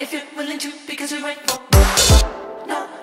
if you're willing to, because you're right. No.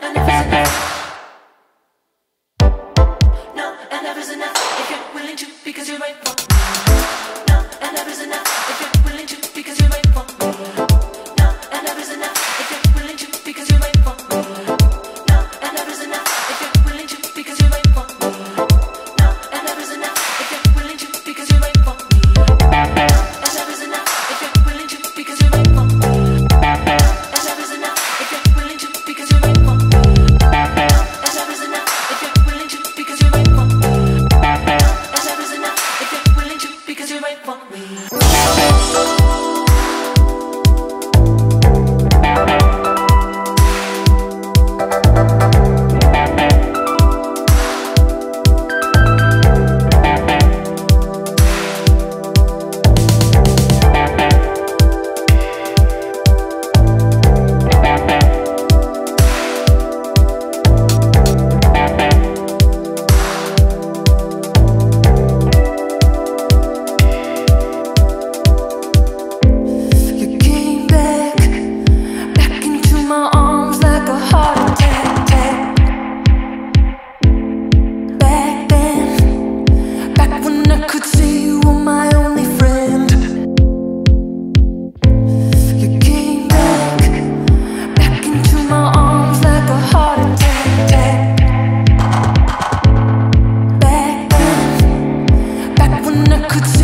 그치?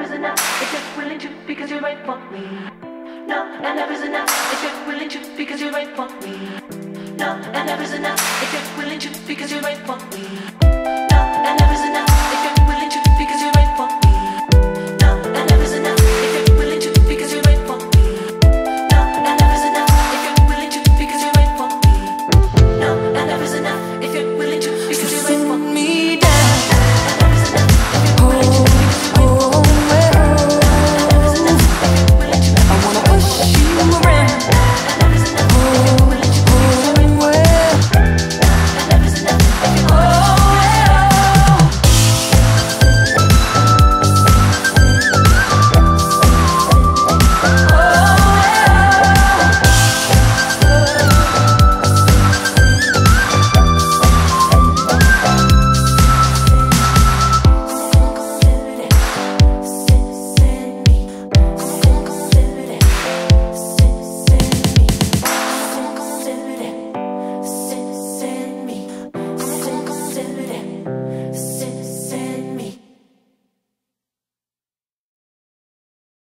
never is enough if you're willing to because you're right for me. No, and never is enough if you're willing to because you're right for me. No, and never is enough if you're willing to because you're right for me.